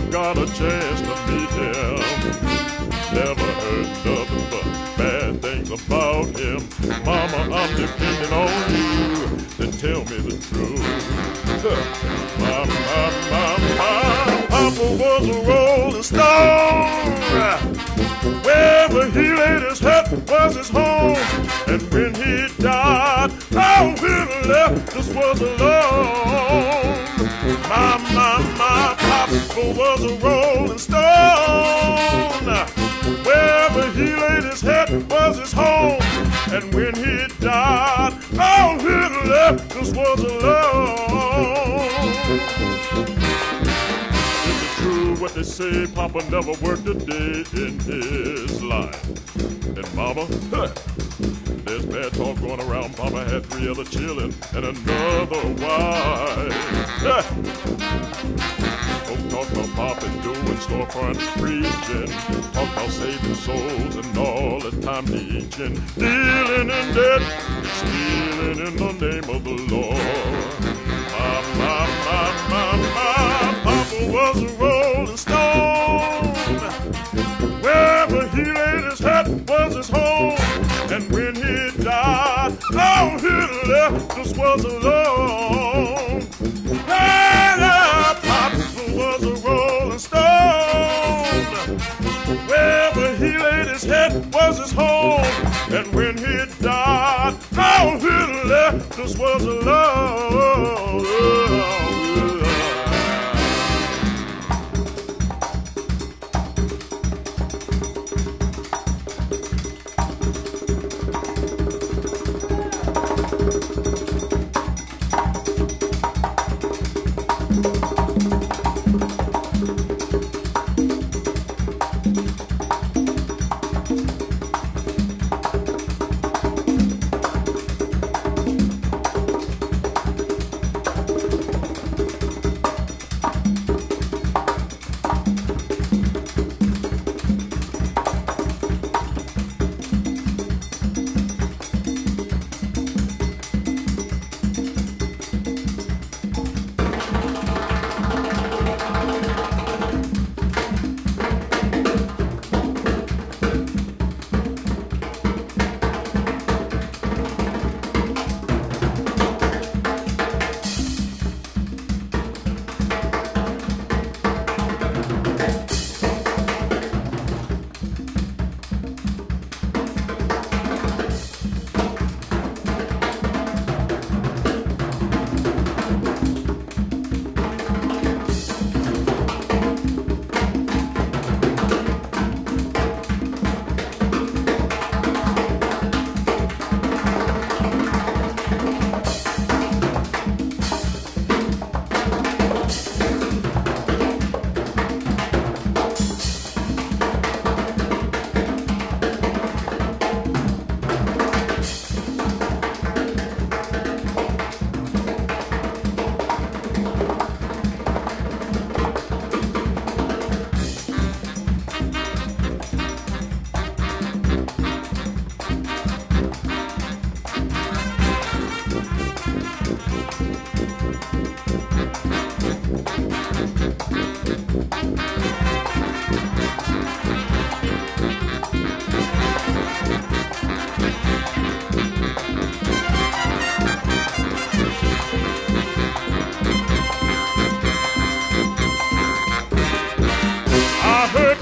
never got a chance to meet him. Never heard nothing but bad things about him. Mama, I'm depending on you to tell me the truth. My, my, my, my papa was a rolling stone. Wherever he laid his head was his home. And when he died, all he left us was alone. Was a rolling stone. Wherever he laid his head was his home. And when he died, all he left us was alone. Is it true what they say? Papa never worked a day in his life. And Mama, huh, there's bad talk going around. Papa had three other children and another wife. Huh. Folk talk about Papa doing storefront preaching. Talk about saving souls and all the time teaching. Dealing in debt, stealing in the name of the Lord. My, my, my, my, my, Papa was a left us was alone.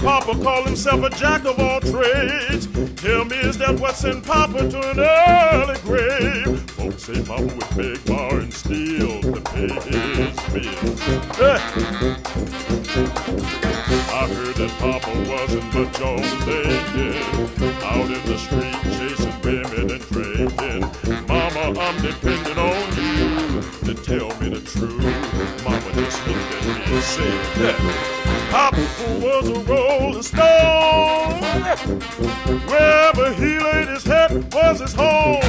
Papa call himself a jack of all trades. Tell me, is that what's in Papa to an early grave? Folks say Papa would beg, bar, I heard that Papa wasn't much on thinking. Out in the street chasing women and drinking. Mama, I'm depending on you to tell me the truth. Mama just looked at me and said, yeah. Papa was a rolling stone. Wherever he laid his head was his home.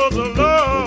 And when he